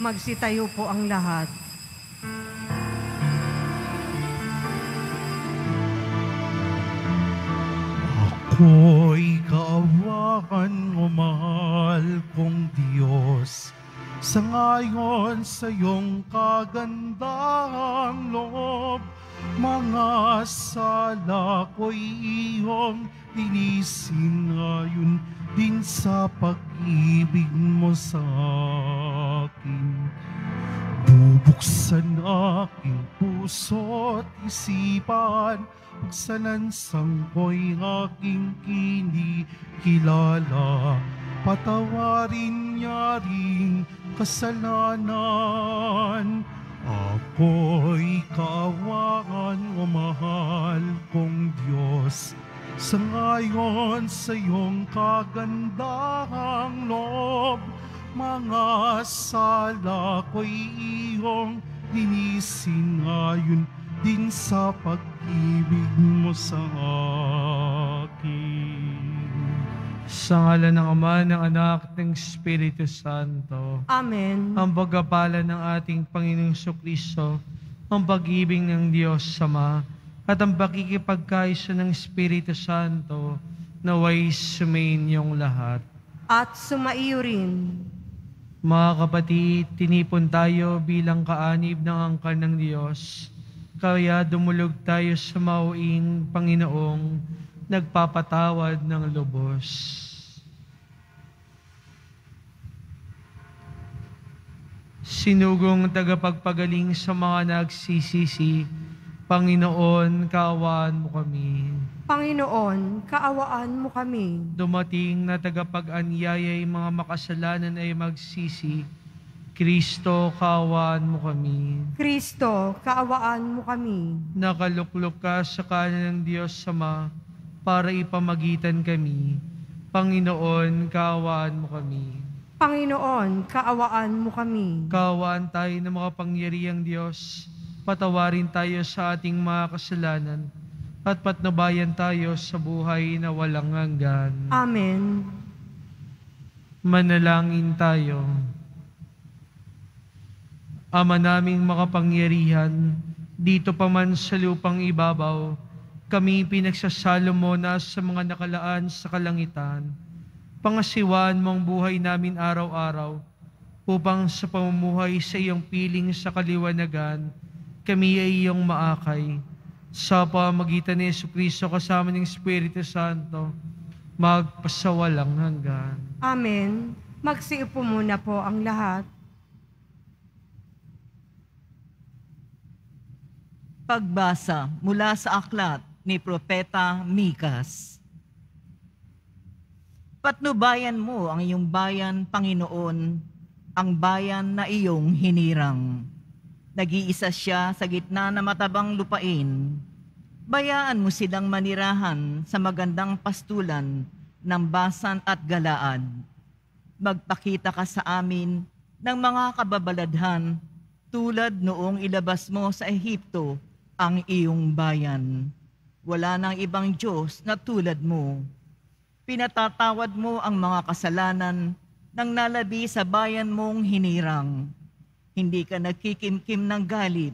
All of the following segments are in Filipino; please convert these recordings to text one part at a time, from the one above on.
Magsitayo po ang lahat. Ako'y kaawaan mo, mahal kong Diyos. Sa ngayon sa iyong kagandahang loob, mga sala ko'y iyong linisin ngayon din sa pag-ibig mo sa akin. Bubuksan aking puso at isipan sa lansang ko'y aking kinikilala. Patawarin niya rin kasalanan. Ako'y kaawaan o mahal kong Diyos. Sa ngayon sa iyong kagandahang loob, mga sala ko'y iyong linisin ngayon din sa pag-ibig mo sa akin. Sa ngala ng Ama, ng Anak, at ng Espiritu Santo. Amen. Ang pagkapala ng ating Panginoong Kristo, ang pag-ibig ng Diyos Sama, at ang pakikipagkaisa ng Espiritu Santo, naway sumainyong lahat. At sumaiyo rin. Mga kapatid, tinipon tayo bilang kaanib ng angkan ng Diyos. Kaya dumulog tayo sa mauing Panginoong nagpapatawad ng lubos. Sinugong tagapagpagaling sa mga nagsisisi, Panginoon, kaawaan mo kami. Panginoon, kaawaan mo kami. Dumating na tagapag-anyayay mga makasalanan ay magsisi, Kristo, kaawaan mo kami. Kristo, kaawaan mo kami. Nakaluklok ka sa kanan ng Diyos Sama para ipamagitan kami. Panginoon, kaawaan mo kami. Panginoon, kaawaan mo kami. Kaawaan tayo ng mga pangyarihang Diyos. Patawarin tayo sa ating mga kasalanan at patnubayan tayo sa buhay na walang hanggan. Amen. Manalangin tayo. Ama naming makapangyarihan, dito pa man sa lupang ibabaw, kami pinagsasalo mo na sa mga nakalaan sa kalangitan. Pangasiwaan mo ang buhay namin araw-araw, upang sa pamumuhay sa iyong piling sa kaliwanagan, kami ay iyong maakay. Sa pamagitan ni Yesu Kristo kasama ng Espiritu Santo, magpasawalang hanggan. Amen. Magsiupo muna po ang lahat. Pagbasa mula sa aklat ni Propeta Mikas. Patnubayan mo ang iyong bayan, Panginoon, ang bayan na iyong hinirang. Nag-iisa siya sa gitna na matabang lupain. Bayaan mo silang manirahan sa magandang pastulan ng Basan at Galaad. Magpakita ka sa amin ng mga kababaladhan tulad noong ilabas mo sa Ehipto ang iyong bayan. Wala nang ibang Diyos na tulad mo. Pinatatawad mo ang mga kasalanan ng nalabi sa bayan mong hinirang. Hindi ka nagkikimkim ng galit.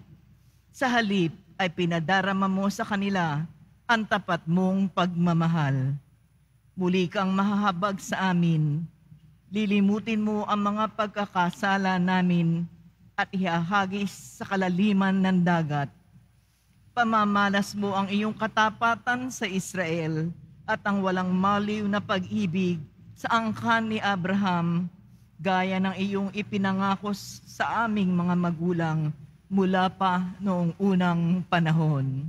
Sa halip ay pinadarama mo sa kanila ang tapat mong pagmamahal. Muli kang mahahabag sa amin. Lilimutin mo ang mga pagkakasala namin at ihahagis sa kalaliman ng dagat pamamalas mo ang iyong katapatan sa Israel at ang walang maliw na pag-ibig sa angkan ni Abraham, gaya ng iyong ipinangako sa aming mga magulang mula pa noong unang panahon.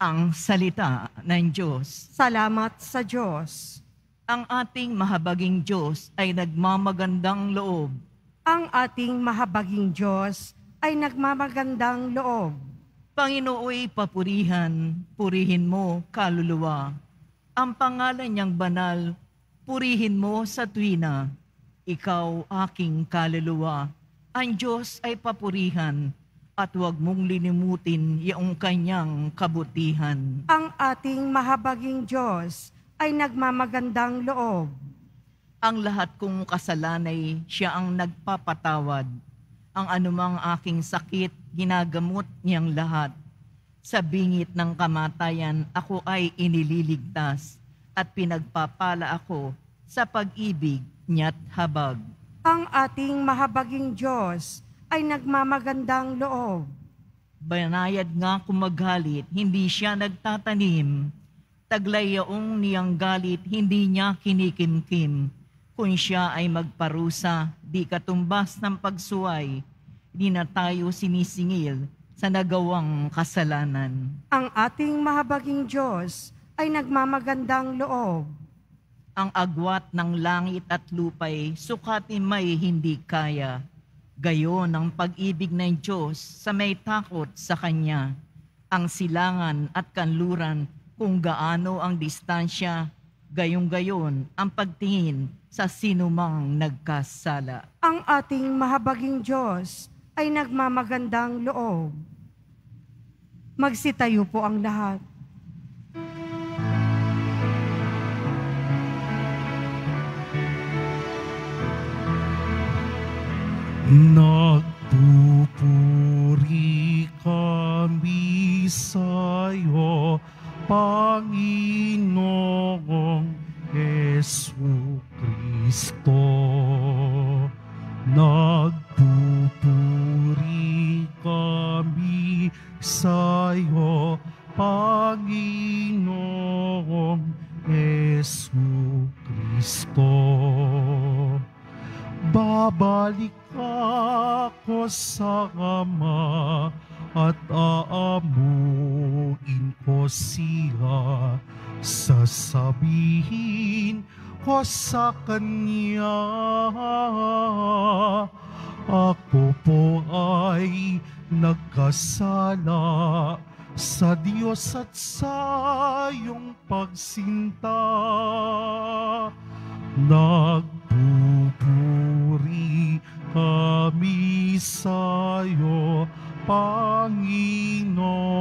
Ang salita ng Diyos. Salamat sa Diyos. Ang ating mahabaging Diyos ay nagmamagandang loob Ang ating mahabaging Diyos ay nagmamagandang loob. Panginooy papurihan, purihin mo kaluluwa. Ang pangalan niyang banal, purihin mo sa tuwina. Ikaw aking kaluluwa. Ang Diyos ay papurihan at huwag mong linimutin yung kanyang kabutihan. Ang ating mahabaging Diyos ay nagmamagandang loob. Ang lahat kong kasalanay, siya ang nagpapatawad. Ang anumang aking sakit, ginagamot niyang lahat. Sa bingit ng kamatayan, ako ay inililigtas at pinagpapala ako sa pag-ibig niya't habag. Ang ating mahabaging Diyos ay nagmamagandang loob. Banayad nga kumagalit, hindi siya nagtatanim. Taglay yaong niyang galit, hindi niya kinikimkim. Kung siya ay magparusa, di katumbas ng pagsuway, di na tayo sinisingil sa nagawang kasalanan. Ang ating mahabaging Diyos ay nagmamagandang loob. Ang agwat ng langit at lupay, sukatin may hindi kaya. Gayon ang pag-ibig ng Diyos sa may takot sa Kanya. Ang silangan at kanluran kung gaano ang distansya, gayong-gayon ang pagtingin sa sinumang nagkasala. Ang ating mahabaging Diyos ay nagmamagandang loob. Magsitayo po ang lahat. Nagpupuri kami sa'yo, Panginoong Yesu Kristo. Nagpupuri kami sa'yo, Panginoong Yesu Kristo. Babalik ako sa Ama at aamuin ko siya. Sasabihin ko sa Kanya, ako po ay nagkasala sa Diyos at sa iyong pagsinta. Nagpupuri Panginoong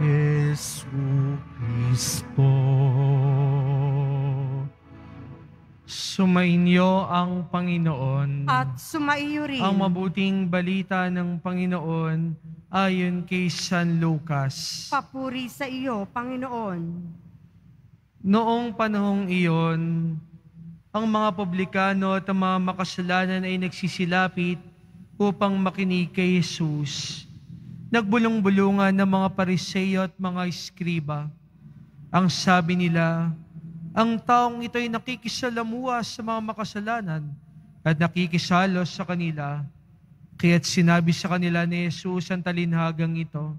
Yesu Kristo. Sumainyo ang Panginoon. At sumaiyo rin ang mabuting balita ng Panginoon ayon kay San Lucas. papuri sa iyo, Panginoon. Noong panahong iyon, ang mga publikano at ang mga makasalanan ay nagsisilapit upang makinig kay Jesus. Nagbulong-bulungan ng mga pariseyo at mga eskriba. Ang sabi nila, ang taong ito ay nakikisalamuha sa mga makasalanan at nakikisalos sa kanila. Kaya't sinabi sa kanila ni Jesus ang talinhagang ito,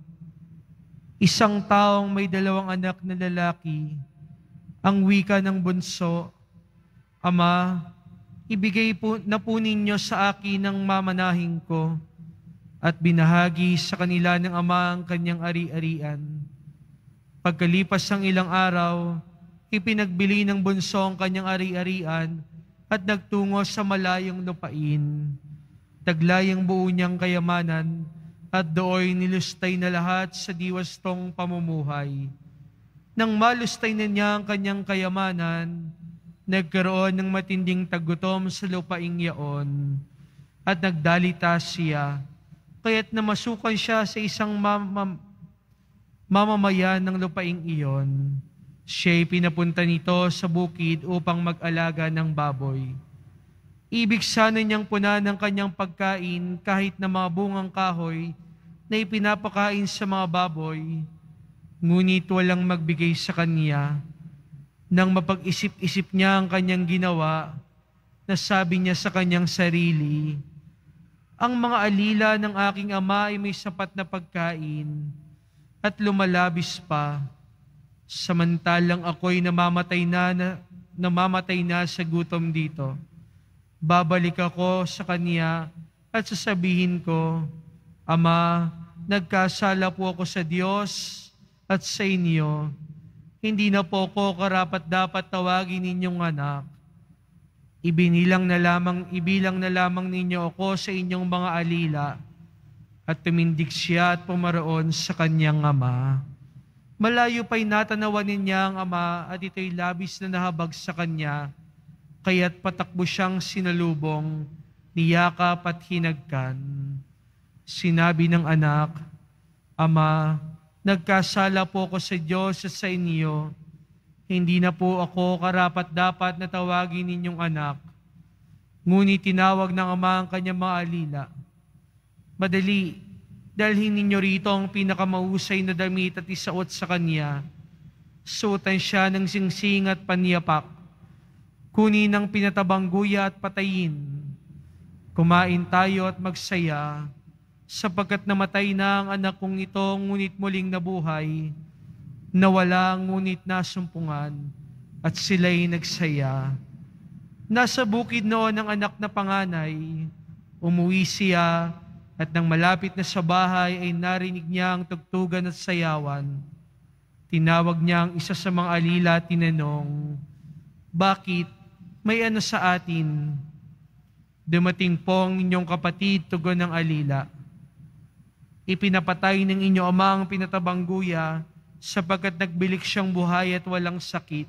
Isang taong may dalawang anak na lalaki, ang wika ng bunso, Ama, ibigay po na po ninyo sa akin ang mamanahin ko at binahagi sa kanila ng Ama ang kanyang ari-arian. Pagkalipas ng ilang araw, ipinagbili ng bunso ang kanyang ari-arian at nagtungo sa malayong lupain. Taglayang buo niyang kayamanan at dooy nilustay na lahat sa diwastong pamumuhay. Nang malustay na niya ang kanyang kayamanan, nagkaroon ng matinding tagutom sa lupaing yaon at nagdalita siya, kaya't namasukan siya sa isang mam- mamamayan ng lupaing iyon. Siya'y pinapunta nito sa bukid upang mag-alaga ng baboy. Ibig sana niyang puna ng kanyang pagkain kahit na mga bungang kahoy na ipinapakain sa mga baboy, ngunit walang magbigay sa kanya. Nang mapag-isip-isip niya ang kanyang ginawa, nasabi niya sa kanyang sarili, Ang mga alila ng aking ama ay may sapat na pagkain at lumalabis pa, samantalang ako'y namamatay na, na namamatay na sa gutom dito. Babalik ako sa kanya at sasabihin ko, Ama, nagkasala po ako sa Diyos at sa inyo. Hindi na po ako karapat dapat tawagin ninyong anak. Ibinilang na lamang, ibilang na lamang ninyo ako sa inyong mga alila at tumindig siya at pumaroon sa kanyang ama. Malayo pa'y natanawanin niya ang ama at ito'y labis na nahabag sa kanya. kaya't patakbo siyang sinalubong, niyakap at hinagkan. Sinabi ng anak, Ama, nagkasala po ako sa Diyos at sa inyo. Hindi na po ako karapat-dapat na tawagin ninyong anak. Ngunit tinawag ng ama ang kanyang mga alila. Madali, dalhin ninyo rito ang pinakamahusay na damit at isaot sa kanya. Suotan siya ng singsing at panyapak. Kunin ang pinatabang guya at patayin. Kumain tayo at magsaya, sapagkat namatay na ang anak kong ito, ngunit muling nabuhay, nawala ngunit nasumpungan, at sila'y nagsaya. Nasa bukid noon ang anak na panganay, umuwi siya, at nang malapit na sa bahay ay narinig niya ang tugtugan at sayawan. Tinawag niya ang isa sa mga alila at tinanong, Bakit? May ano sa atin? Dumating po ang inyong kapatid, tugon ng alila. Ipinapatay ng inyong ama ang pinatabang guya sapagkat nagbilik siyang buhay at walang sakit.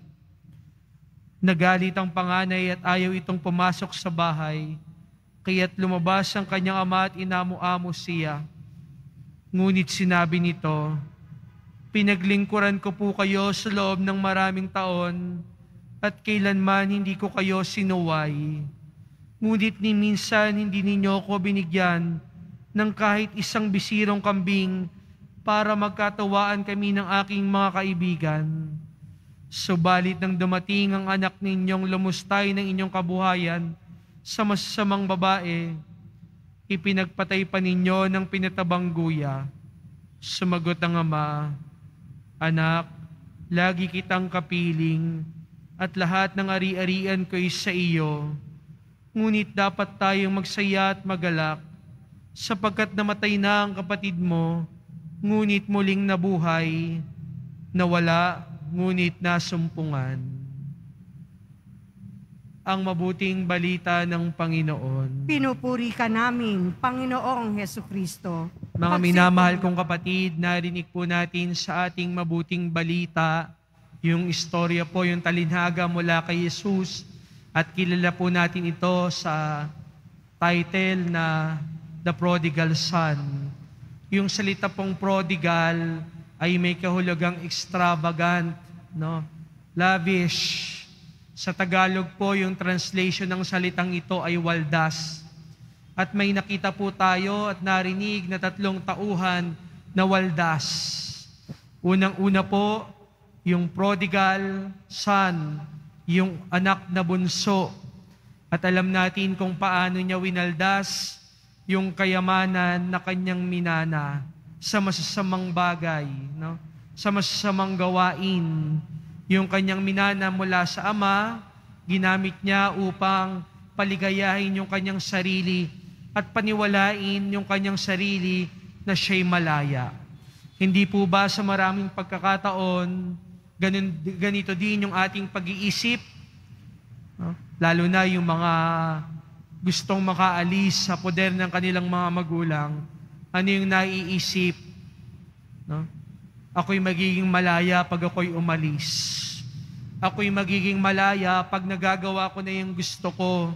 Nagalit ang panganay at ayaw itong pumasok sa bahay, kaya't lumabas ang kanyang ama at inamo-amo siya. Ngunit sinabi nito, Pinaglingkuran ko po kayo sa loob ng maraming taon at kailanman hindi ko kayo sinuway. Ngunit ni minsan hindi ninyo ako binigyan ng kahit isang bisirong kambing para magkatawaan kami ng aking mga kaibigan. Subalit nang dumating ang anak ninyong lumustay ng inyong kabuhayan sa masasamang babae, ipinagpatay pa ninyo ng pinatabang guya. Sumagot ang ama, Anak, lagi kitang kapiling at lahat ng ari-arian ko'y sa iyo. Ngunit dapat tayong magsaya at magalak sapagkat namatay na ang kapatid mo, ngunit muling nabuhay, nawala, ngunit nasumpungan. Ang mabuting balita ng Panginoon. Pinupuri ka namin, Panginoong Heso Kristo. Mga minamahal kong kapatid, narinig po natin sa ating mabuting balita yung istorya po, yung talinhaga mula kay Jesus at kilala po natin ito sa title na The Prodigal Son. Yung salita pong prodigal ay may kahulugang extravagant, no? lavish. Sa Tagalog po, yung translation ng salitang ito ay waldas. At may nakita po tayo at narinig na tatlong tauhan na waldas. Unang-una po, yung prodigal son, yung anak na bunso. At alam natin kung paano niya winaldas yung kayamanan na kanyang minana sa masasamang bagay, no? sa masasamang gawain. Yung kanyang minana mula sa ama, ginamit niya upang paligayahin yung kanyang sarili at paniwalain yung kanyang sarili na siya'y malaya. Hindi po ba sa maraming pagkakataon, ganun, ganito din yung ating pag-iisip? No? Lalo na yung mga gustong makaalis sa poder ng kanilang mga magulang, ano yung naiisip? No? Ako'y magiging malaya pag ako'y umalis. Ako'y magiging malaya pag nagagawa ko na yung gusto ko.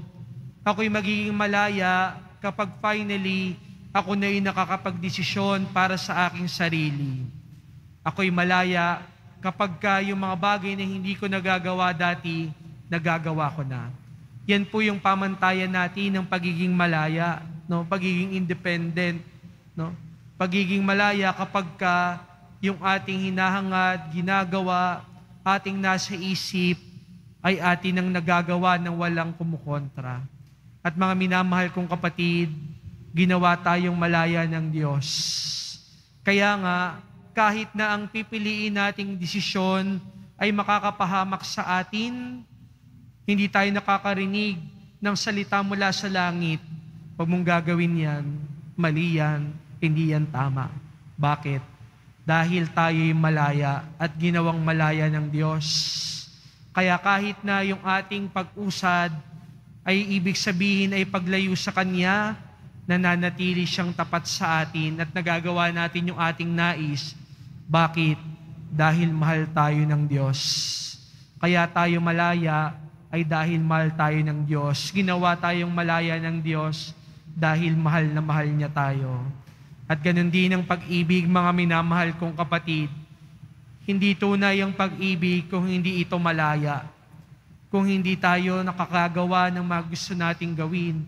Ako'y magiging malaya kapag finally ako na yung nakakapagdesisyon para sa aking sarili. Ako'y malaya kapag ka yung mga bagay na hindi ko nagagawa dati, nagagawa ko na. Yan po yung pamantayan natin ng pagiging malaya, no? pagiging independent. No? Pagiging malaya kapag ka yung ating hinahangad, ginagawa, ating nasa isip, ay atin ang nagagawa ng walang kumukontra. At mga minamahal kong kapatid, ginawa tayong malaya ng Diyos. Kaya nga, kahit na ang pipiliin nating desisyon ay makakapahamak sa atin, hindi tayo nakakarinig ng salita mula sa langit. Huwag mong gagawin yan, mali yan, hindi yan tama. Bakit? Dahil tayo'y malaya at ginawang malaya ng Diyos. Kaya kahit na yung ating pag-usad ay ibig sabihin ay paglayo sa Kanya, nananatili siyang tapat sa atin at nagagawa natin yung ating nais. Bakit? Dahil mahal tayo ng Diyos. Kaya tayo malaya ay dahil mahal tayo ng Diyos. Ginawa tayong malaya ng Diyos dahil mahal na mahal niya tayo. At ganun din ang pag-ibig, mga minamahal kong kapatid. Hindi tunay ang pag-ibig kung hindi ito malaya. Kung hindi tayo nakakagawa ng mga gusto nating gawin.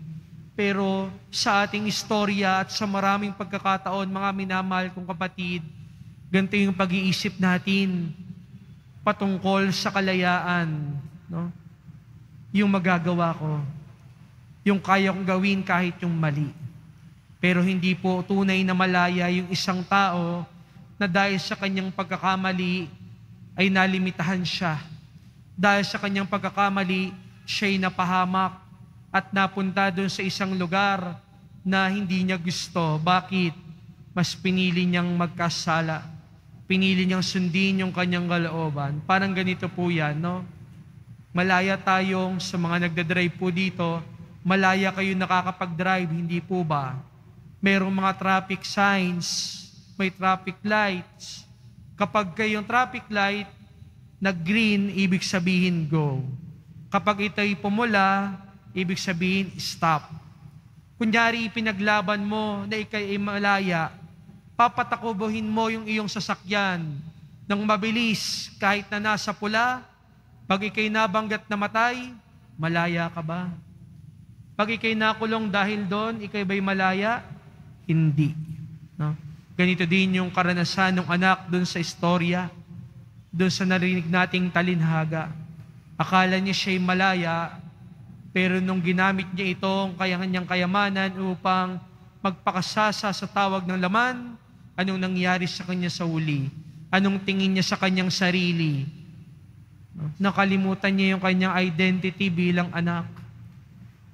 Pero sa ating istorya at sa maraming pagkakataon, mga minamahal kong kapatid, ganito yung pag-iisip natin patungkol sa kalayaan. No? Yung magagawa ko. Yung kaya kong gawin kahit yung mali. Pero hindi po tunay na malaya yung isang tao na dahil sa kanyang pagkakamali ay nalimitahan siya. Dahil sa kanyang pagkakamali, siya'y napahamak at napunta doon sa isang lugar na hindi niya gusto. Bakit? Mas pinili niyang magkasala. Pinili niyang sundin yung kanyang kalooban. Parang ganito po yan, no? Malaya tayong sa mga nagdadrive po dito, malaya kayo nakakapag-drive, hindi po ba? Merong mga traffic signs, may traffic lights. Kapag kayong traffic light, nag-green, ibig sabihin go. Kapag ito'y pumula, ibig sabihin stop. Kunyari, pinaglaban mo na ikay ay malaya, papatakubuhin mo yung iyong sasakyan ng mabilis kahit na nasa pula, pag ikay nabanggat na matay, malaya ka ba? Pag ikay nakulong dahil doon, ikay ba'y malaya? Hindi. No? Ganito din yung karanasan ng anak doon sa istorya, doon sa narinig nating talinhaga. Akala niya siya'y malaya, pero nung ginamit niya itong kanyang kayamanan upang magpakasasa sa tawag ng laman, anong nangyari sa kanya sa uli? Anong tingin niya sa kanyang sarili? Nakalimutan niya yung kanyang identity bilang anak.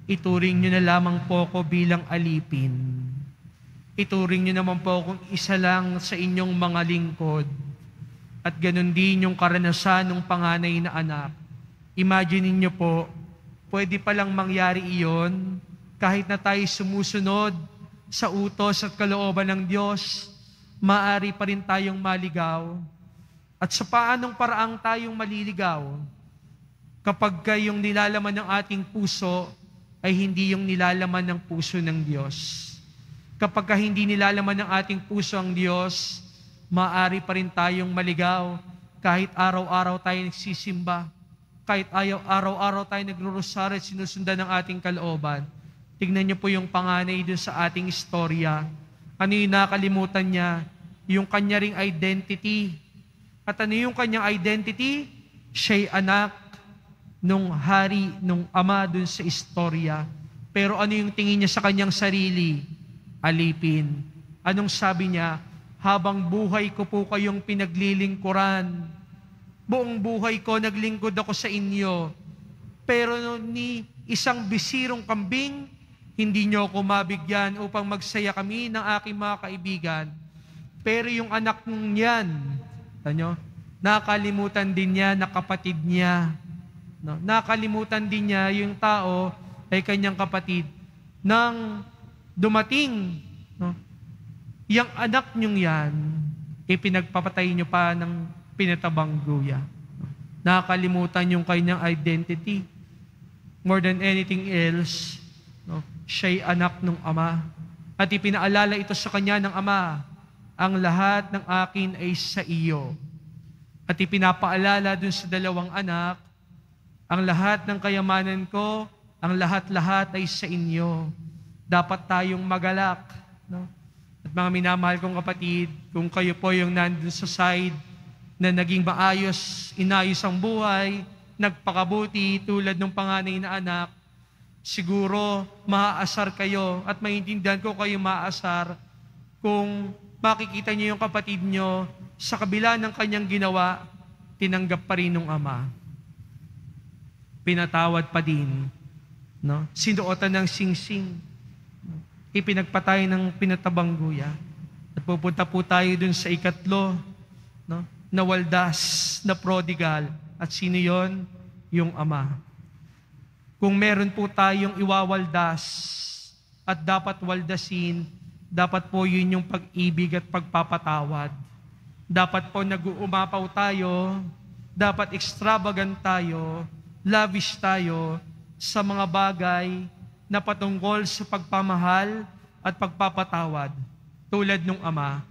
Ituring niyo na lamang po ako bilang alipin. Ituring niyo naman po akong isa lang sa inyong mga lingkod. At ganun din yung karanasan ng panganay na anak. Imagine niyo po, pwede palang mangyari iyon kahit na tayo sumusunod sa utos at kalooban ng Diyos, maari pa rin tayong maligaw at sa paanong paraang tayong maliligaw kapag kayong nilalaman ng ating puso ay hindi yung nilalaman ng puso ng Diyos. Kapag ka hindi nilalaman ng ating puso ang Diyos, maaari pa rin tayong maligaw kahit araw-araw tayo nagsisimba, kahit ayaw, araw-araw tayo nagrurosaryo at sinusundan ng ating kalooban. Tignan niyo po yung panganay dun sa ating istorya. Ano yung nakalimutan niya? Yung kanya ring identity at ano yung kanyang identity? Siya'y anak nung hari, nung ama dun sa istorya. Pero ano yung tingin niya sa kanyang sarili? Alipin. Anong sabi niya? Habang buhay ko po kayong pinaglilingkuran, buong buhay ko naglingkod ako sa inyo. Pero ni isang bisirong kambing, hindi niyo ako mabigyan upang magsaya kami ng aking mga kaibigan. Pero yung anak niyan, Tanyo? Nakalimutan din niya na kapatid niya. No? Nakalimutan din niya yung tao ay kanyang kapatid. Nang dumating, no? yung anak niyong yan, ipinagpapatay niyo pa ng pinatabang guya. Nakalimutan yung kanyang identity. More than anything else, no? siya'y anak ng ama. At ipinaalala ito sa kanya ng ama, ang lahat ng akin ay sa iyo. At ipinapaalala dun sa dalawang anak, ang lahat ng kayamanan ko, ang lahat-lahat ay sa inyo. Dapat tayong magalak. No? At mga minamahal kong kapatid, kung kayo po yung nandun sa side na naging maayos, inayos ang buhay, nagpakabuti tulad ng panganay na anak, siguro maaasar kayo at maintindihan ko kayo maaasar kung makikita niyo yung kapatid niyo sa kabila ng kanyang ginawa, tinanggap pa rin ng ama. Pinatawad pa din. No? Sinuotan ng singsing. Ipinagpatay ng pinatabang guya. At pupunta po tayo dun sa ikatlo, no? na waldas, na prodigal. At sino yon? Yung ama. Kung meron po tayong iwawaldas at dapat waldasin, dapat po yun yung pag-ibig at pagpapatawad. Dapat po nag-uumapaw tayo, dapat extravagant tayo, lavish tayo sa mga bagay na patungkol sa pagpamahal at pagpapatawad tulad nung ama.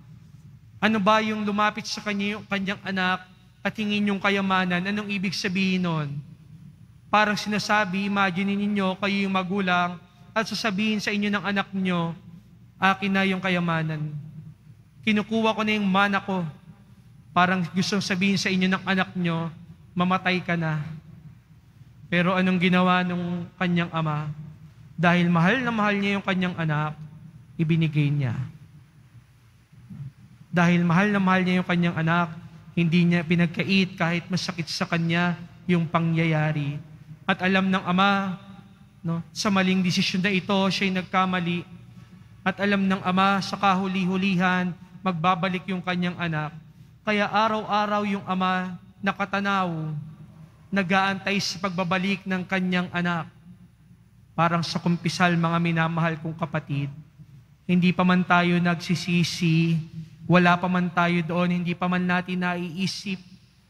Ano ba yung lumapit sa kanya, yung kanyang anak at hingin yung kayamanan? Anong ibig sabihin nun? Parang sinasabi, imagine ninyo kayo yung magulang at sasabihin sa inyo ng anak nyo, akin na yung kayamanan. Kinukuha ko na yung mana ko. Parang gustong sabihin sa inyo ng anak nyo, mamatay ka na. Pero anong ginawa nung kanyang ama? Dahil mahal na mahal niya yung kanyang anak, ibinigay niya. Dahil mahal na mahal niya yung kanyang anak, hindi niya pinagkait kahit masakit sa kanya yung pangyayari. At alam ng ama, no, sa maling desisyon na ito, siya'y nagkamali. At alam ng ama sa kahuli-hulihan, magbabalik yung kanyang anak. Kaya araw-araw yung ama nakatanaw, nagaantay sa pagbabalik ng kanyang anak. Parang sa kumpisal mga minamahal kong kapatid, hindi pa man tayo nagsisisi, wala pa man tayo doon, hindi pa man natin naiisip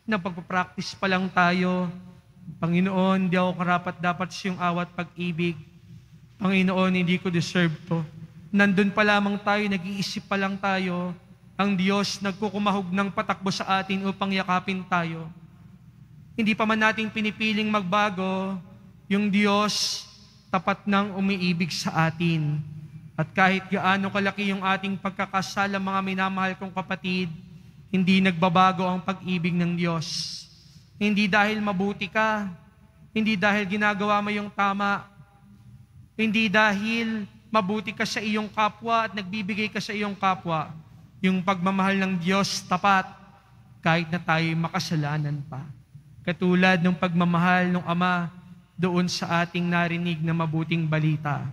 na pagpapractice pa lang tayo. Panginoon, hindi ako karapat dapat sa iyong awat pag-ibig. Panginoon, hindi ko deserve to. Nandun pa lamang tayo, nag-iisip pa lang tayo, ang Diyos nagkukumahog ng patakbo sa atin upang yakapin tayo. Hindi pa man natin pinipiling magbago, yung Diyos tapat nang umiibig sa atin. At kahit gaano kalaki yung ating pagkakasala, mga minamahal kong kapatid, hindi nagbabago ang pag-ibig ng Diyos. Hindi dahil mabuti ka, hindi dahil ginagawa mo yung tama, hindi dahil mabuti ka sa iyong kapwa at nagbibigay ka sa iyong kapwa. Yung pagmamahal ng Diyos tapat, kahit na tayo makasalanan pa. Katulad ng pagmamahal ng Ama doon sa ating narinig na mabuting balita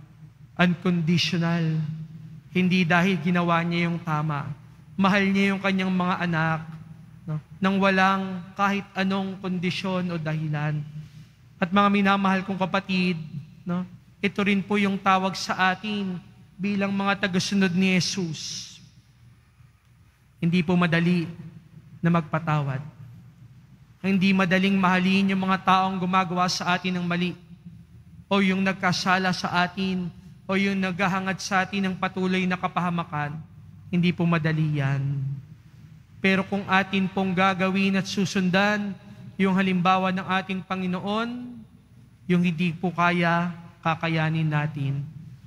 unconditional. Hindi dahil ginawa niya yung tama. Mahal niya yung kanyang mga anak no? nang walang kahit anong kondisyon o dahilan. At mga minamahal kong kapatid, no? Ito rin po yung tawag sa atin bilang mga tagasunod ni Jesus. Hindi po madali na magpatawad. Hindi madaling mahalin yung mga taong gumagawa sa atin ng mali o yung nagkasala sa atin o yung naghahangad sa atin ng patuloy na kapahamakan, hindi po madali yan. Pero kung atin pong gagawin at susundan yung halimbawa ng ating Panginoon, yung hindi po kaya, kakayanin natin.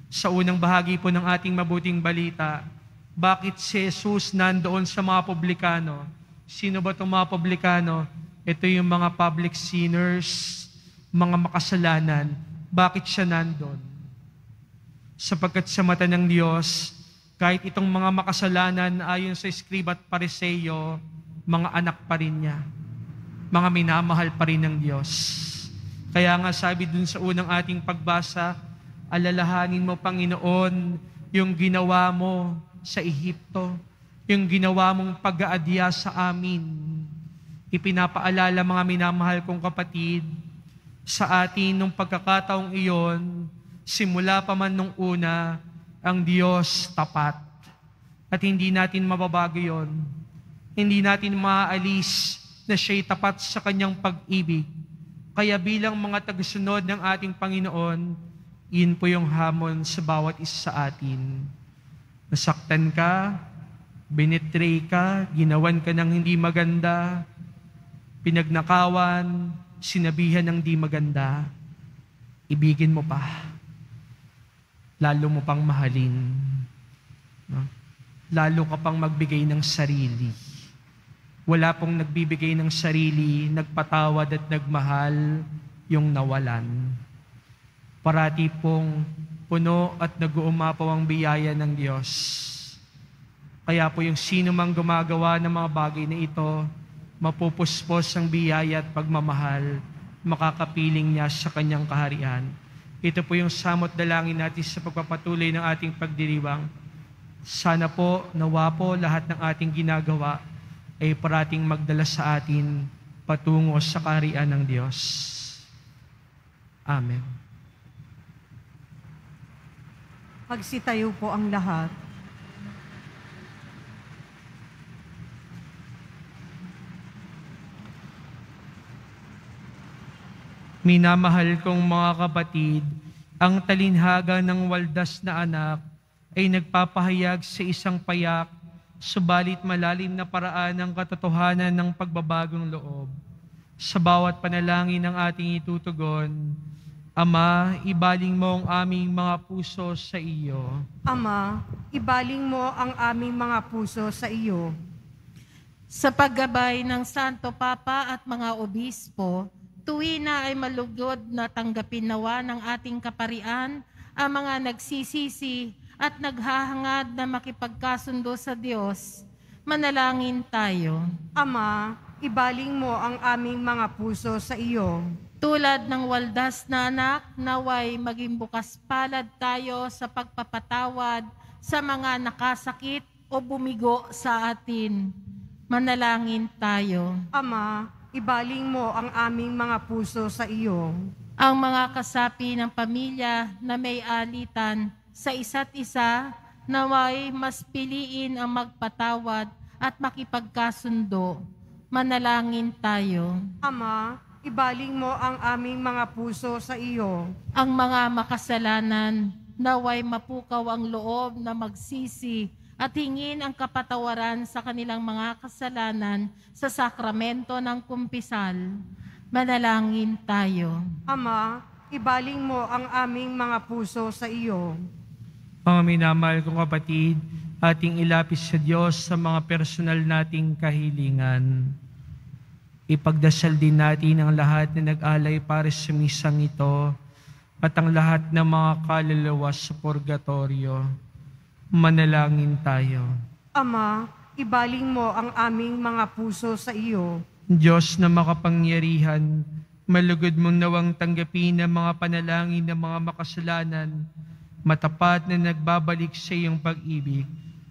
Sa unang bahagi po ng ating mabuting balita, bakit si Jesus nandoon sa mga publikano? Sino ba itong mga publikano? Ito yung mga public sinners, mga makasalanan. Bakit siya nandoon? sapagkat sa mata ng Diyos, kahit itong mga makasalanan ayon sa Skriba at Pariseyo, mga anak pa rin niya. Mga minamahal pa rin ng Diyos. Kaya nga sabi dun sa unang ating pagbasa, alalahanin mo, Panginoon, yung ginawa mo sa Ehipto, yung ginawa mong pag-aadya sa amin. Ipinapaalala mga minamahal kong kapatid, sa atin nung pagkakataong iyon, simula pa man nung una, ang Diyos tapat. At hindi natin mababago yon. Hindi natin maaalis na siya'y tapat sa kanyang pag-ibig. Kaya bilang mga tagasunod ng ating Panginoon, yun po yung hamon sa bawat isa sa atin. Nasaktan ka, binitray ka, ginawan ka ng hindi maganda, pinagnakawan, sinabihan ng di maganda, ibigin mo pa lalo mo pang mahalin. Lalo ka pang magbigay ng sarili. Wala pong nagbibigay ng sarili, nagpatawad at nagmahal yung nawalan. Parati pong puno at nag-uumapaw ang biyaya ng Diyos. Kaya po yung sino mang gumagawa ng mga bagay na ito, mapupuspos ang biyaya at pagmamahal, makakapiling niya sa kanyang kaharian. Ito po yung samot dalangin natin sa pagpapatuloy ng ating pagdiriwang. Sana po, nawa po lahat ng ating ginagawa ay parating magdala sa atin patungo sa karian ng Diyos. Amen. Magsitayo po ang lahat. Minamahal kong mga kapatid, ang talinhaga ng waldas na anak ay nagpapahayag sa isang payak, subalit malalim na paraan ng katotohanan ng pagbabagong loob. Sa bawat panalangin ng ating itutugon, Ama, ibaling mo ang aming mga puso sa iyo. Ama, ibaling mo ang aming mga puso sa iyo. Sa paggabay ng Santo Papa at mga obispo, tuwi na ay malugod na tanggapin nawa ng ating kaparian ang mga nagsisisi at naghahangad na makipagkasundo sa Diyos. Manalangin tayo. Ama, ibaling mo ang aming mga puso sa iyo. Tulad ng waldas na anak, naway maging bukas palad tayo sa pagpapatawad sa mga nakasakit o bumigo sa atin. Manalangin tayo. Ama, ibaling mo ang aming mga puso sa iyo. Ang mga kasapi ng pamilya na may alitan sa isa't isa, naway mas piliin ang magpatawad at makipagkasundo. Manalangin tayo. Ama, ibaling mo ang aming mga puso sa iyo. ang mga makasalanan, naway mapukaw ang loob na magsisi at hingin ang kapatawaran sa kanilang mga kasalanan sa sakramento ng kumpisal. Manalangin tayo. Ama, ibaling mo ang aming mga puso sa iyo. Mga minamahal kong kapatid, ating ilapis sa Diyos sa mga personal nating kahilingan. Ipagdasal din natin ang lahat na nag-alay para sa misang ito at ang lahat ng mga kaluluwa sa purgatorio. Manalangin tayo. Ama, ibaling mo ang aming mga puso sa iyo. Diyos na makapangyarihan, malugod mong nawang tanggapin ang mga panalangin ng mga makasalanan, matapat na nagbabalik sa iyong pag-ibig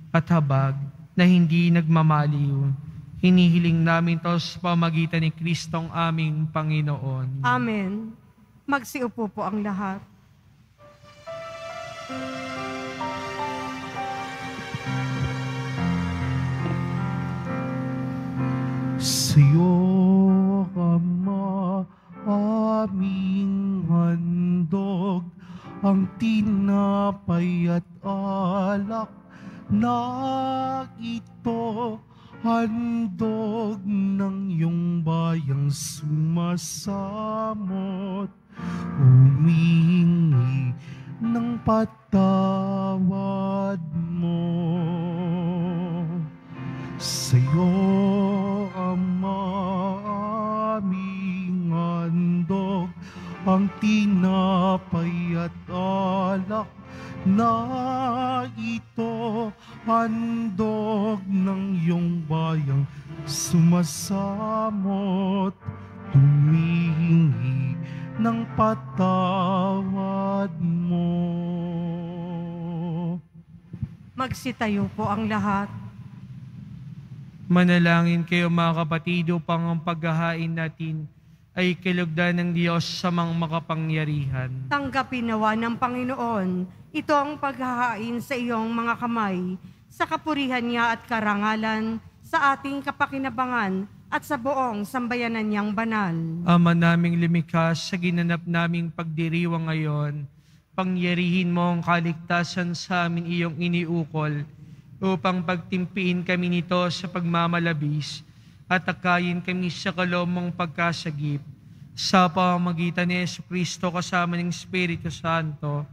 at habag na hindi nagmamaliw. Hinihiling namin to sa pamagitan ni Kristong aming Panginoon. Amen. Magsiupo po ang lahat. Sa'yo, ang tinapay at alak na ito, handog ng iyong bayang sumasamot, humingi ng patawad mo. Sa'yo, Ama, ang tinapay at alak na ito, handog ng iyong bayang sumasamot, tumingi ng patawad mo. Magsitayo po ang lahat. Manalangin kayo mga kapatid upang ang paghahain natin ay kilugdan ng Diyos sa mga makapangyarihan. Tanggapin nawa ng Panginoon ito ang paghahain sa iyong mga kamay, sa kapurihan niya at karangalan, sa ating kapakinabangan at sa buong sambayanan niyang banal. Ama naming lumikha sa ginanap naming pagdiriwang ngayon, pangyarihin mo ang kaligtasan sa amin iyong iniukol, upang pagtimpiin kami nito sa pagmamalabis at akayin kami sa kalomong pagkasagip sa pamamagitan ni Yesu Kristo kasama ng Espiritu Santo,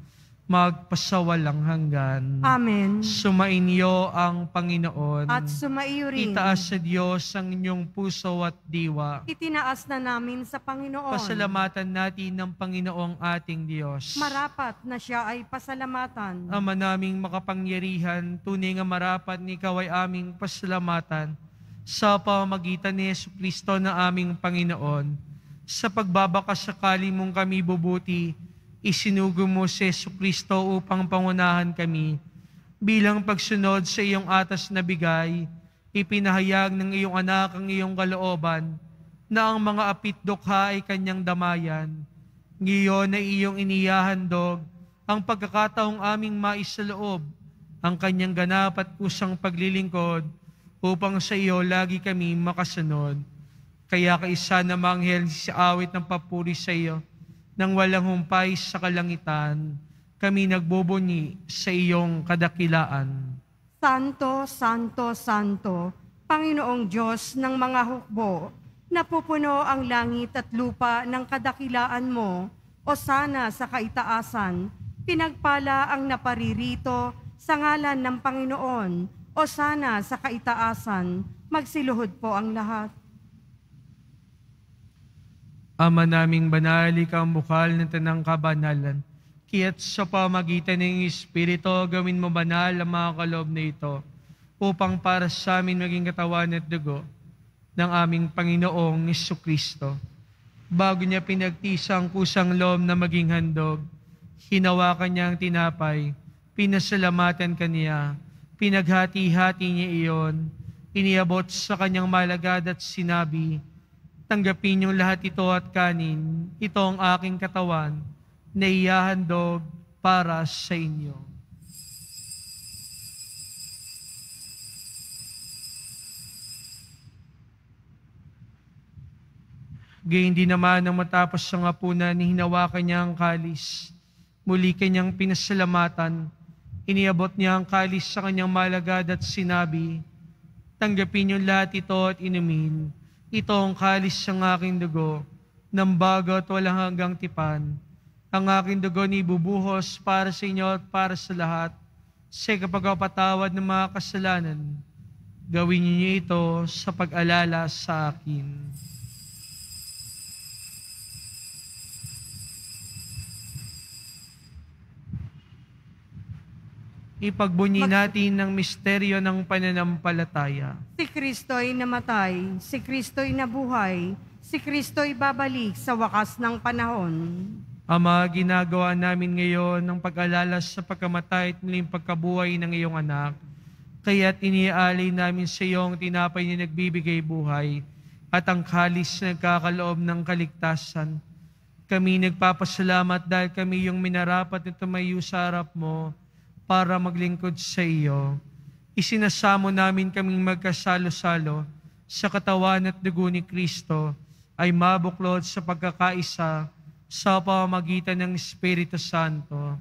magpasawalang hanggan. Amen. Sumainyo ang Panginoon. At sumaiyo rin. Itaas sa Diyos ang inyong puso at diwa. Itinaas na namin sa Panginoon. Pasalamatan natin ng Panginoong ating Diyos. Marapat na siya ay pasalamatan. Ama naming makapangyarihan, tunay nga marapat ni ikaw ay aming pasalamatan sa pamamagitan ni Yesu Kristo na aming Panginoon. Sa pagbabakas sakali mong kami bubuti, isinugo mo si Yesu Kristo upang pangunahan kami. Bilang pagsunod sa iyong atas na bigay, ipinahayag ng iyong anak ang iyong kalooban na ang mga apit dukha ay kanyang damayan. Ngayon ay iyong iniyahandog ang pagkakataong aming maisaloob ang kanyang ganap at kusang paglilingkod upang sa iyo lagi kami makasunod. Kaya kaisa na manghel sa awit ng papuri sa iyo, nang walang humpay sa kalangitan, kami nagbubunyi sa iyong kadakilaan. Santo, Santo, Santo, Panginoong Diyos ng mga hukbo, napupuno ang langit at lupa ng kadakilaan mo, o sana sa kaitaasan, pinagpala ang naparirito sa ngalan ng Panginoon, o sana sa kaitaasan, magsiluhod po ang lahat. Ama naming banal, ikaw ang bukal ng tanang kabanalan. Kiat sa pamagitan ng Espiritu, gawin mo banal ang mga kaloob na ito, upang para sa amin maging katawan at dugo ng aming Panginoong Iso Kristo. Bago niya pinagtisang kusang loob na maging handog, hinawakan niya ang tinapay, pinasalamatan kaniya, pinaghati-hati niya iyon, iniabot sa kanyang malagad at sinabi, Tanggapin niyong lahat ito at kanin, ito ang aking katawan, na iyahandog para sa inyo. Gayun din naman nang matapos sa ngapunan, hinawakan niya ang kalis. Muli kanyang pinasalamatan. Iniabot niya ang kalis sa kanyang malagad at sinabi, Tanggapin niyo lahat ito at inumin. Ito ang kalis ng aking dugo, ng bago at walang hanggang tipan. Ang aking dugo ni bubuhos para sa inyo at para sa lahat sa kapagpatawad ng mga kasalanan. Gawin niyo ito sa pag-alala sa akin. Ipagbunyi natin ng misteryo ng pananampalataya. Si Kristo'y namatay, si Kristo'y nabuhay, si Kristo'y babalik sa wakas ng panahon. Ama, ginagawa namin ngayon ng pag-alala sa pagkamatay at muling pagkabuhay ng iyong anak. Kaya't iniaalay namin sa iyo ang tinapay na nagbibigay buhay at ang kalis na nagkakaloob ng kaligtasan. Kami nagpapasalamat dahil kami yung minarapat na tumayo sa harap mo para maglingkod sa iyo. Isinasamo namin kaming magkasalo-salo sa katawan at dugo ni Kristo ay mabuklod sa pagkakaisa sa pamamagitan ng Espiritu Santo.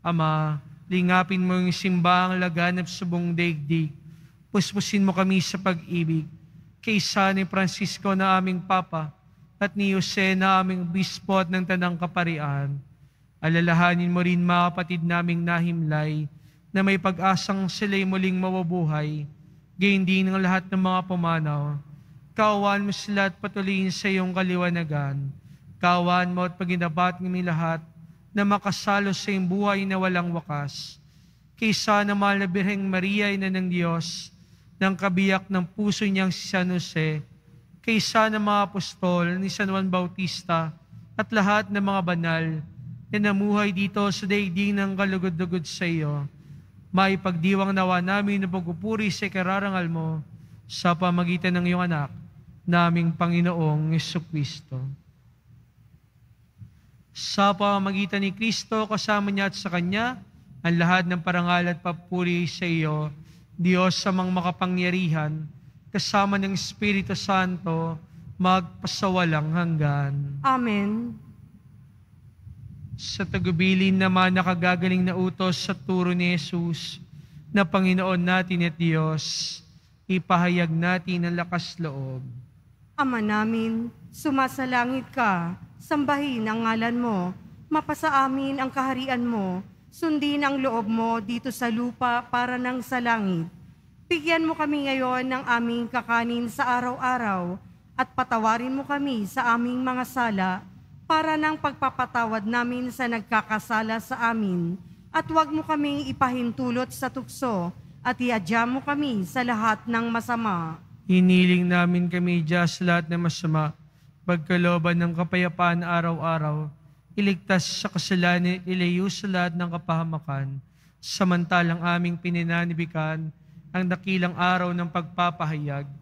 Ama, lingapin mo yung simbahang laganap sa buong daigdig. Puspusin mo kami sa pag-ibig. Kaysa ni Francisco na aming Papa at ni Jose na aming Bispo at ng Tanang Kaparian Alalahanin mo rin mga kapatid naming nahimlay na may pag-asang sila'y muling mawabuhay, gayon din ng lahat ng mga pumanaw. Kawan mo sila at patuloyin sa iyong kaliwanagan. Kawan mo at paginabat ng lahat na makasalo sa iyong buhay na walang wakas. Kaysa na mahal na Birheng Maria ina ng Diyos, ng kabiyak ng puso niyang si San Jose, kaysa ng mga apostol ni San Juan Bautista at lahat ng mga banal, na namuhay dito sa daigdig ng kalugod-lugod sa iyo. May pagdiwang nawa namin na pagpupuri sa kararangal mo sa pamagitan ng iyong anak, naming Panginoong Kristo. Sa pamagitan ni Kristo, kasama niya at sa Kanya, ang lahat ng parangal at papuri sa iyo, Diyos sa mga makapangyarihan, kasama ng Espiritu Santo, magpasawalang hanggan. Amen. Sa tagubilin naman nakagagaling na utos sa turo ni Jesus na Panginoon natin at Diyos, ipahayag natin ang lakas loob. Ama namin, sumasalangit ka, sambahin ang ngalan mo, mapasa amin ang kaharian mo, sundin ang loob mo dito sa lupa para nang sa langit. Bigyan mo kami ngayon ng aming kakanin sa araw-araw at patawarin mo kami sa aming mga sala para ng pagpapatawad namin sa nagkakasala sa amin at huwag mo kaming ipahintulot sa tukso at iadya mo kami sa lahat ng masama. Hiniling namin kami Diyos sa lahat ng masama, pagkaloban ng kapayapaan araw-araw, iligtas sa kasalanan, ilayo sa lahat ng kapahamakan, samantalang aming pininanibikan ang dakilang araw ng pagpapahayag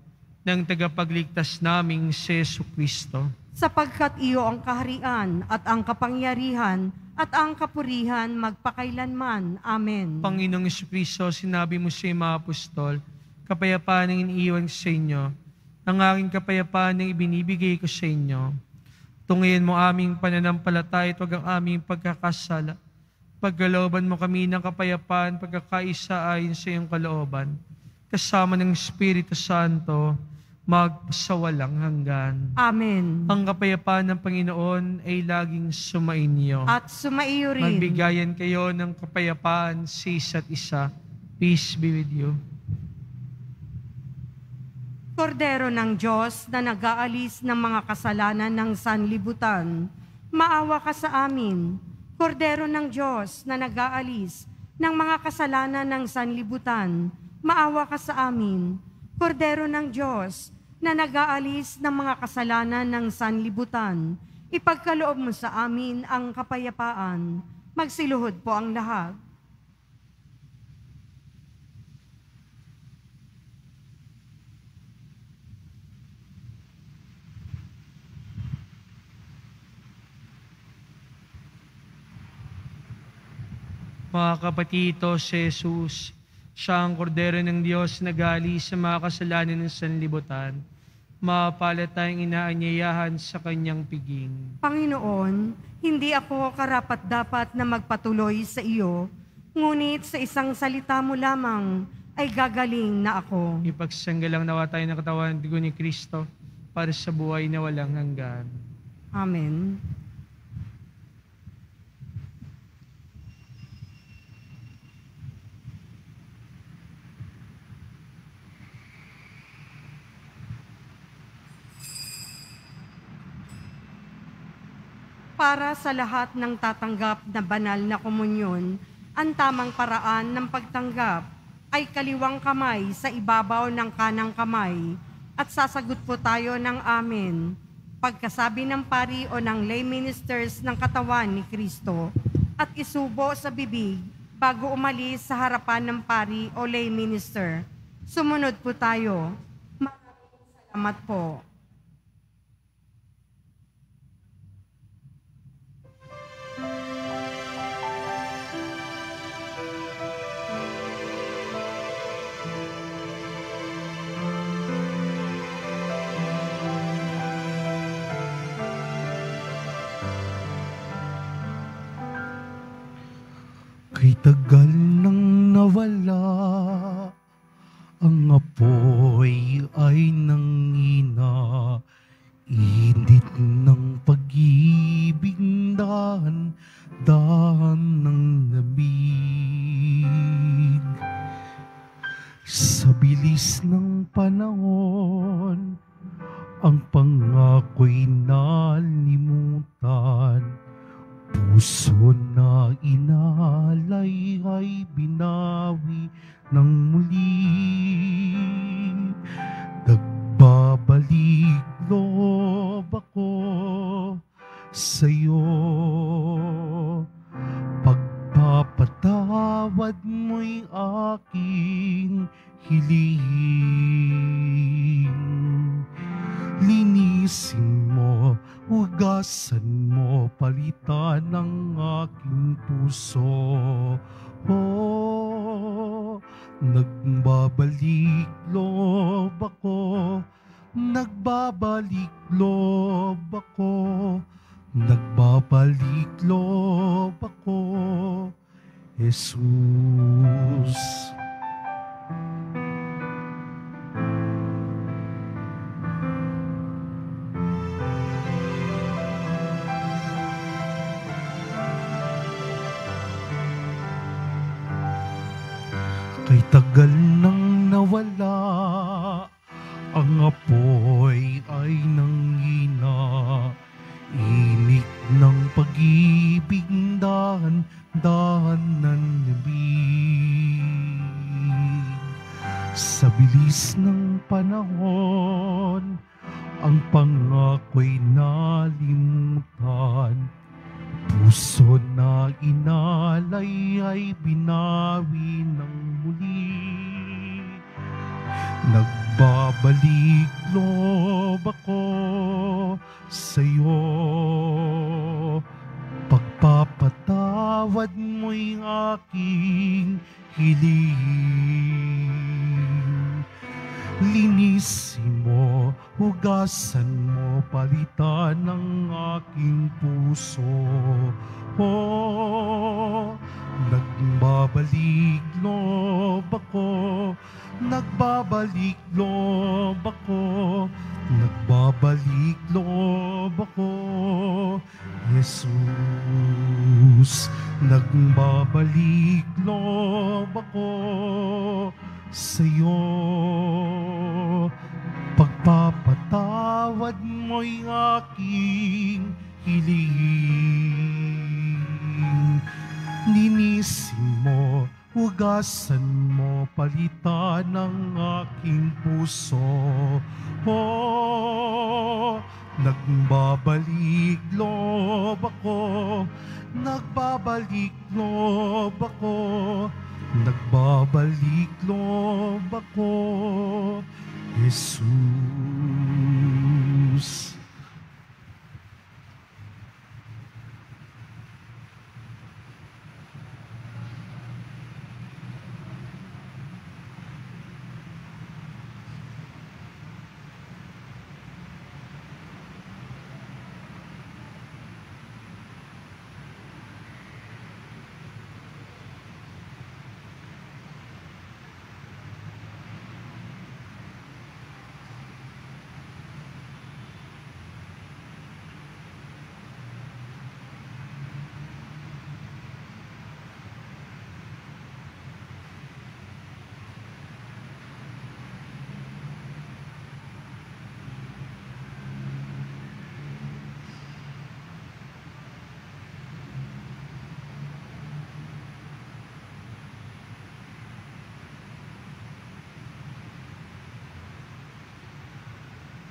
ng tagapagligtas naming si Yesu Kristo. Sapagkat iyo ang kaharian at ang kapangyarihan at ang kapurihan magpakailanman. Amen. Panginoong Kristo, sinabi mo sa mga apostol, kapayapaan ang iniiwan sa inyo, ang aking kapayapaan na ibinibigay ko sa inyo. Tungayin mo aming pananampalataya at huwag ang aming pagkakasala. Pagkalooban mo kami ng kapayapaan, pagkakaisa ayon sa iyong kalooban. Kasama ng Espiritu Santo, magpasawalang hanggan. Amen. Ang kapayapaan ng Panginoon ay laging sumainyo. At sumaiyo rin. Magbigayan kayo ng kapayapaan sa isa't isa. Peace be with you. Kordero ng Diyos na nag-aalis ng mga kasalanan ng sanlibutan, maawa ka sa amin. Kordero ng Diyos na nag-aalis ng mga kasalanan ng sanlibutan, maawa ka sa amin. Kordero ng Diyos na nag-aalis ng mga kasalanan ng sanlibutan, ipagkaloob mo sa amin ang kapayapaan. Magsiluhod po ang lahat. Mga kapatito, si Jesus, siya ang kordero ng Diyos na gali sa mga kasalanan ng sanlibutan. Mapala tayong inaanyayahan sa kanyang piging. Panginoon, hindi ako karapat-dapat na magpatuloy sa iyo, ngunit sa isang salita mo lamang ay gagaling na ako. Ipagsanggalang nawa tayo ng katawan ng ni Kristo para sa buhay na walang hanggan. Amen. Para sa lahat ng tatanggap na banal na komunyon, ang tamang paraan ng pagtanggap ay kaliwang kamay sa ibabaw ng kanang kamay at sasagot po tayo ng amen. Pagkasabi ng pari o ng lay ministers ng katawan ni Kristo at isubo sa bibig bago umalis sa harapan ng pari o lay minister. Sumunod po tayo. Maraming salamat po. Kay tagal nang nawala. Ang apoy ay nangina. Init ng pag-ibig dahan Dahan ng lamig Sa bilis ng panahon Ang pangako'y nalimutan Puso na inalay ay binawi ng muli. Nagbabalik loob ako sa'yo. Pagpapatawad mo'y aking hiling. Linisin mo, hugasan mo, palitan ng aking puso. Oh, nagbabalik loob ako, nagbabalik loob ako, nagbabalik loob ako, Jesus. Kay tagal nang nawala Ang apoy aking hiling. Ninisin mo, hugasan mo, palitan ng aking puso. Oh, nagbabalik loob ako, nagbabalik loob ako, nagbabalik loob ako, Jesus.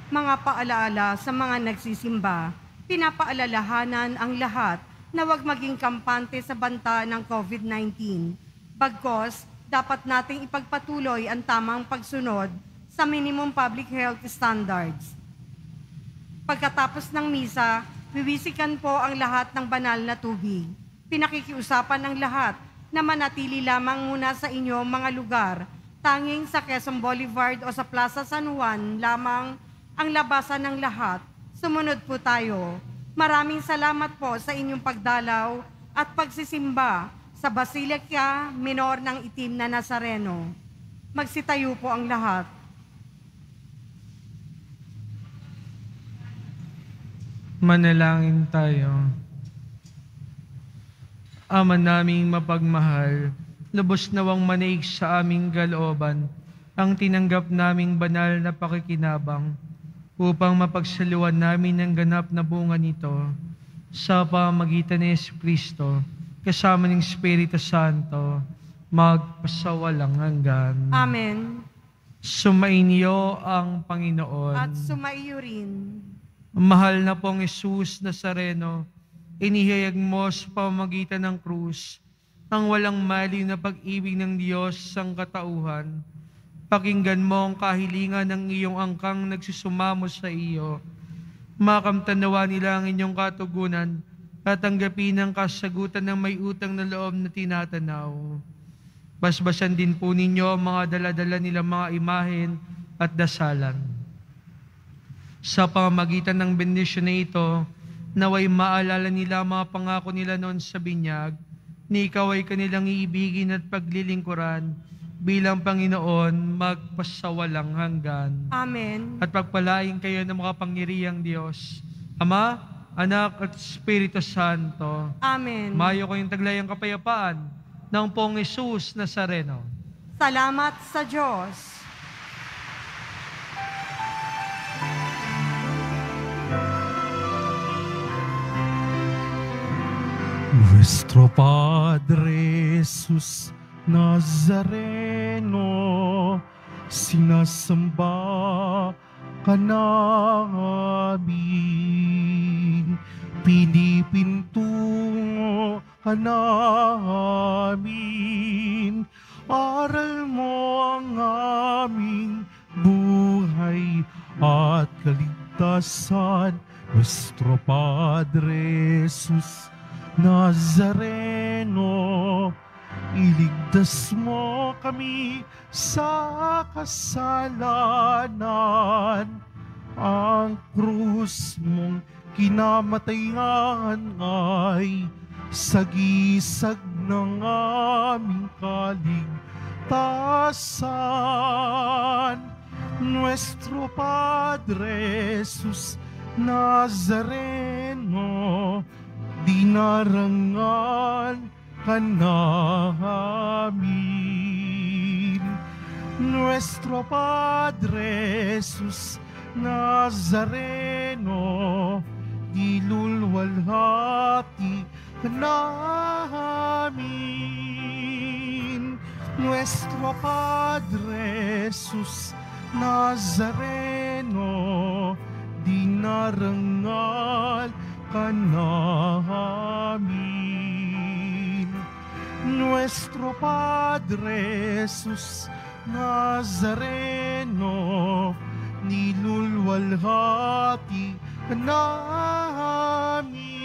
Mga paalaala sa mga nagsisimba, pinapaalalahanan ang lahat na huwag maging kampante sa banta ng COVID-19. Bagkos, dapat nating ipagpatuloy ang tamang pagsunod sa minimum public health standards. Pagkatapos ng misa, wiwisikan po ang lahat ng banal na tubig. Pinakikiusapan ng lahat na manatili lamang muna sa inyong mga lugar. Tanging sa Quezon Boulevard o sa Plaza San Juan lamang ang labasan ng lahat. Sumunod po tayo. Maraming salamat po sa inyong pagdalaw at pagsisimba sa Basilica Minor ng Itim na Nazareno. Magsitayo po ang lahat. Manalangin tayo. Ama naming mapagmahal, lubos nawang manaig sa aming galooban ang tinanggap naming banal na pakikinabang upang mapagsaluan namin ang ganap na bunga nito sa pamagitan ni Yesu Kristo kasama ng Espiritu Santo magpasawalang hanggan. Amen. Sumainyo ang Panginoon. At sumaiyo rin. Mahal na pong Jesus Nazareno, inihayag mo sa pamamagitan ng krus ang walang maliw na pag-ibig ng Diyos sa katauhan. Pakinggan mo ang kahilingan ng iyong angkang nagsusumamo sa iyo. Makamtanawa nila ang inyong katugunan at tanggapin ang kasagutan ng may utang na loob na tinatanaw. Basbasan din po ninyo ang mga daladala nilang mga imahen at dasalan. Sa pamamagitan ng bendisyon na ito, naway maalala nila ang mga pangako nila noon sa binyag, ni ikaw ay kanilang iibigin at paglilingkuran bilang Panginoon magpasawalang hanggan. Amen. At pagpalain kayo ng mga pangyarihang Diyos, Ama, Anak at Espiritu Santo. Amen. Mayo ko yung taglayang kapayapaan ng pong Jesus Nazareno. Salamat sa Diyos. Nuestro Padre Jesus Nazareno, sinasamba ka namin, pinipintungo ka namin, aral mo ang aming buhay at kaligtasan, Nuestro Padre Jesus Nazareno, iligtas mo kami sa kasalanan ang krus mong kinamatayan ay sagisag ng aming kaligtasan. Nuestro Padre Jesus Nazareno, dinarangan ka namin. Nuestro Padre Jesus Nazareno, dilulwalhati ka namin. Nuestro Padre Jesus Nazareno, dinarangal ka namin. Nuestro Padre Jesus Nazareno, nilulwalhati namin.